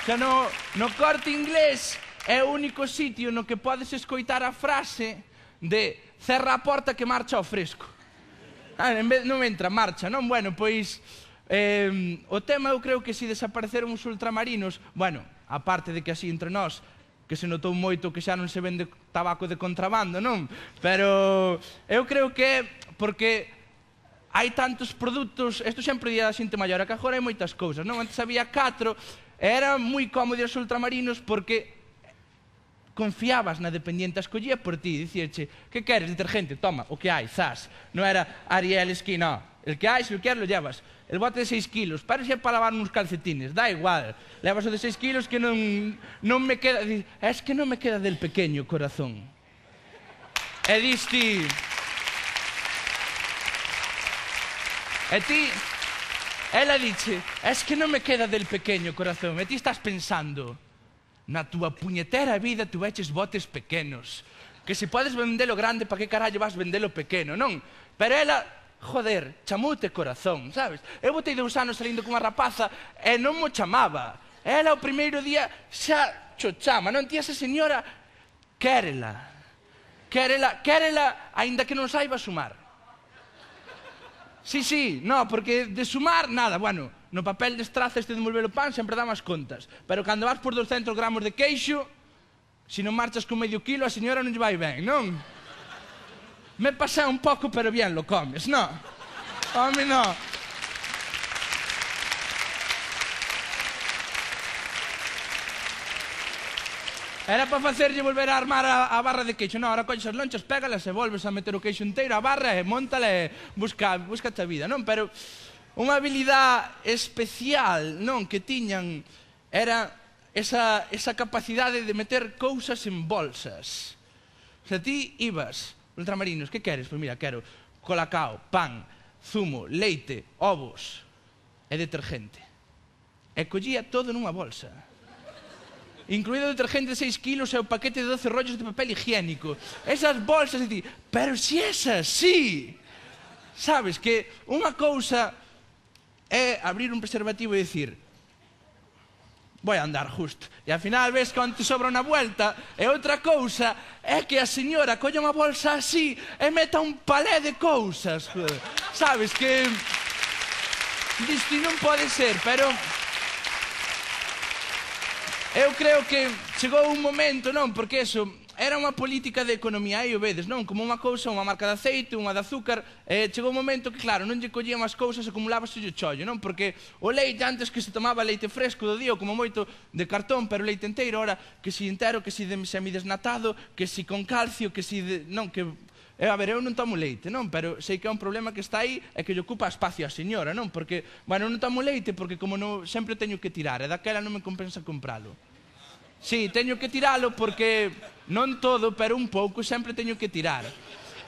Xa no, no corte inglés é o único sitio no que podes escoitar a frase de cerra a porta que marcha ao fresco. Ah, en vez, non entra, marcha, non? Bueno, pois... Eh, o tema eu creo que se desapareceron os ultramarinos, bueno, aparte de que así entre nós, que se notou moito que xa non se vende tabaco de contrabando, non? Pero eu creo que porque hai tantos produtos, isto sempre día a xente maior, que agora hai moitas cousas, non? Antes había catro, era moi cómodo os ultramarinos porque confiabas na dependiente, a escollía por ti, dicíache, que queres, detergente, toma, o que hai, zas. Non era Ariel esquí, no. El que hai, se o queres, lo llevas. El bote de 6 kilos, pero para lavar uns calcetines, da igual. Levas o de 6 kilos que non, non me queda... Es que non me queda del pequeño corazón. E diste... E ti, ela dixe, es que non me queda del pequeño corazón, e ti estás pensando, na túa puñetera vida tu veches botes pequenos, que se podes vendelo grande, pa que carallo vas vendelo pequeno, non? Pero ela, joder, chamoute corazón, sabes? Eu botei dous anos salindo cunha rapaza e non mo chamaba. Ela o primeiro día xa cho chama, non? Ti esa señora, quérela, quérela, quérela, aínda que non saiba sumar. Sí, sí, no, porque de sumar, nada, bueno, no papel de estrazas de envolver o pan sempre damas contas. Pero cando vas por 200 gramos de queixo, se non marchas con medio kilo, a señora non lle vai ben, non? Me pasa un pouco, pero bien, lo comes, non? Home, non. Era para facerlle volver a armar a, a barra de queixo. Non, ahora coñes as lonchas, pégalas e volves a meter o queixo inteiro a barra e montala e busca, busca a vida, non? Pero unha habilidade especial, non, que tiñan era esa, esa capacidade de meter cousas en bolsas. Se ti ibas, ultramarinos, que queres? Pois mira, quero colacao, pan, zumo, leite, ovos e detergente. E collía todo nunha bolsa incluído o detergente de 6 kilos e o paquete de 12 rollos de papel higiénico. Esas bolsas, e ti, pero si esas, sí. Sabes que unha cousa é abrir un preservativo e dicir Voy a andar justo. E ao final ves canto sobra unha vuelta. E outra cousa é que a señora colle unha bolsa así e meta un palé de cousas. Sabes que... Disto non pode ser, pero... Eu creo que chegou un momento, non, porque eso era unha política de economía, aí o vedes, non? Como unha cousa, unha marca de aceite, unha de azúcar, eh, chegou un momento que, claro, non lle collían as cousas, acumulábase o chollo, non? Porque o leite, antes que se tomaba leite fresco do día, como moito de cartón, pero leite inteiro, ora, que si entero, que si de semidesnatado, que si con calcio, que si de... non, que E, a ver, eu non tomo leite, non? Pero sei que é un problema que está aí e que lle ocupa espacio a señora, non? Porque, bueno, non tomo leite porque como non, sempre teño que tirar e daquela non me compensa compralo. Sí, teño que tiralo porque non todo, pero un pouco sempre teño que tirar.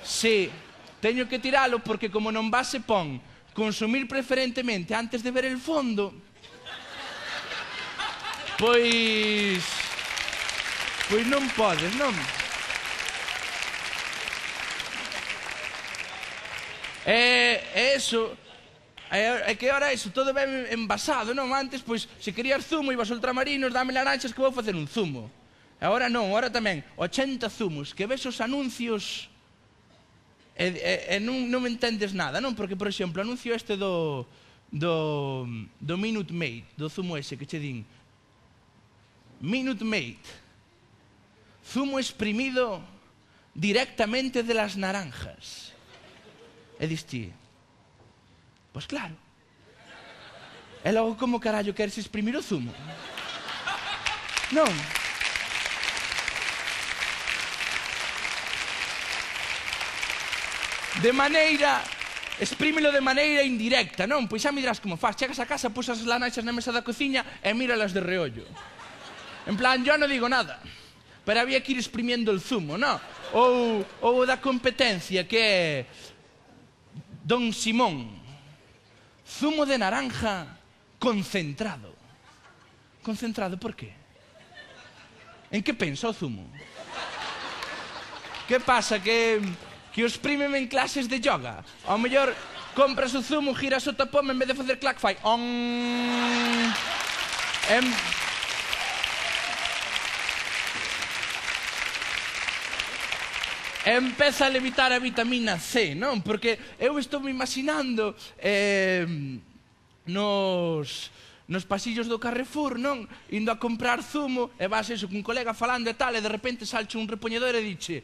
Sí, teño que tiralo porque como non base pon consumir preferentemente antes de ver el fondo, pois... Pois non podes, non? E eso, É, é que ahora iso todo ben envasado, non? Antes, pois, se querías zumo, ibas ultramarinos, dame laranxas que vou facer un zumo. Agora non, agora tamén, 80 zumos, que ves os anuncios e, e, e non, non entendes nada, non? Porque, por exemplo, anuncio este do, do, do Minute Maid, do zumo ese que che din Minute Maid, zumo exprimido directamente de las naranjas. E dis ti, pois claro. E logo como carallo queres exprimir o zumo? Non. De maneira exprímelo de maneira indirecta, non? Pois xa me dirás como faz. Chegas a casa, pusas as lanaxas na mesa da cociña e míralas de reollo. En plan, yo non digo nada. Pero había que ir exprimiendo el zumo, non? Ou, ou da competencia que é Don Simón, zumo de naranja concentrado. ¿Concentrado por qué? ¿En qué pensa o zumo? Que pasa? Que, que os primen en clases de yoga? Ao mellor compras o zumo, giras o tapón en vez de facer clac, fai. On... En... empeza a levitar a vitamina C, non? Porque eu estou me imaginando eh, nos nos pasillos do Carrefour, non? Indo a comprar zumo e vas eso cun colega falando e tal e de repente salche un repoñedor e dixe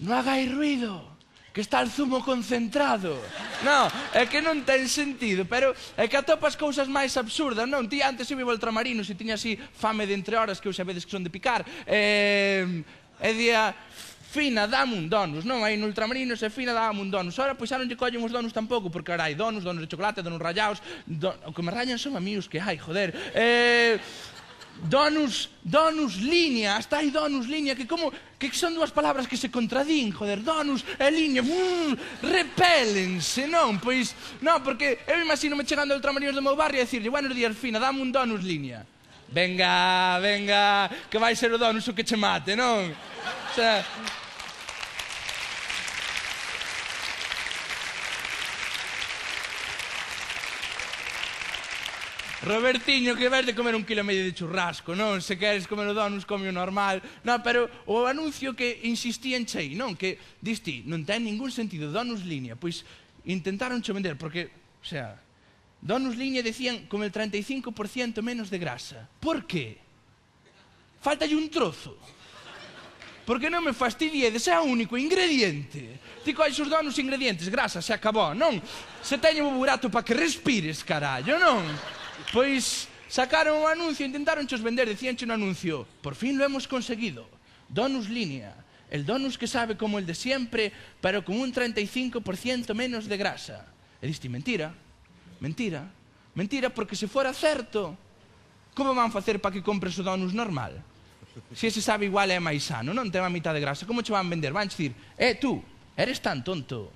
non hagai ruido que está el zumo concentrado. Non, é que non ten sentido, pero é que atopas cousas máis absurdas, non? Ti antes eu vivo ultramarinos e tiña así fame de entre horas que eu sabedes que son de picar. Eh, e día Fina, dame un donos, non? Aí no ultramarinos e Fina dame un donos. Ora, pois xa non lle collen os donos tampouco, porque ora hai donos, donos de chocolate, donos rayados, don... o que me rayan son a mí os que hai, joder. Eh, donus, donus línea, hasta hai donus línea, que como, que son dúas palabras que se contradín, joder, donus e línea, mm, repélense, non? Pois, non, porque eu imagino me chegando a ultramarinos do meu barrio e dicirlle, buenos días, Fina, dame un donus línea. Venga, venga, que vai ser o donus o que che mate, non? O sea, Robertiño, que vais de comer un kilo e medio de churrasco, non? Se queres comer o donus, come o normal. Non, pero o anuncio que insistía en Chei, non? Que diste, non ten ningún sentido donus línea. Pois intentaron che vender, porque, o sea, Donos Línea decían con el 35% menos de grasa. Por qué? Faltalle un trozo. Porque non me fastidiedes, é o único ingrediente. Ti cois os donos ingredientes, grasa, se acabou, non? Se teño o burato para que respires, carallo, non? Pois sacaron un anuncio, intentaron chos vender, decíanche un anuncio. Por fin lo hemos conseguido. Donus Línea, el donus que sabe como el de siempre, pero con un 35% menos de grasa. E diste, mentira, mentira, mentira, porque se fora certo, como van facer para que compres o donus normal? Se ese sabe igual é máis sano, non ten a mitad de grasa, como che van vender? Van dicir, eh, tú, eres tan tonto,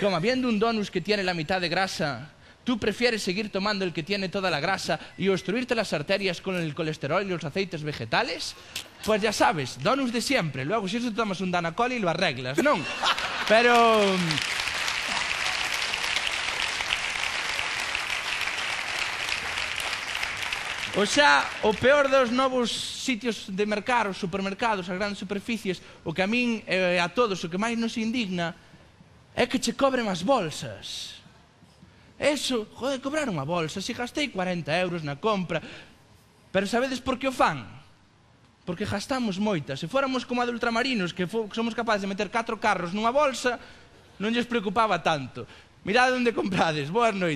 como habiendo un donus que tiene la mitad de grasa, tú prefieres seguir tomando el que tiene toda la grasa y obstruirte las arterias con el colesterol y los aceites vegetales? Pues ya sabes, donus de siempre. Luego, si eso tomas un Danacol y lo arreglas, non? Pero... O xa, o peor dos novos sitios de mercar, os supermercados, as grandes superficies, o que a min e a todos, o que máis nos indigna, é que che cobren as bolsas. Eso, joder, cobrar unha bolsa, se gastei 40 euros na compra, pero sabedes por que o fan? Porque gastamos moitas. Se fóramos como a de ultramarinos, que somos capaces de meter catro carros nunha bolsa, non lles preocupaba tanto. Mirade onde comprades. Boas noites.